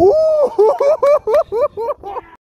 У-ху-ху-ху-ху-ху!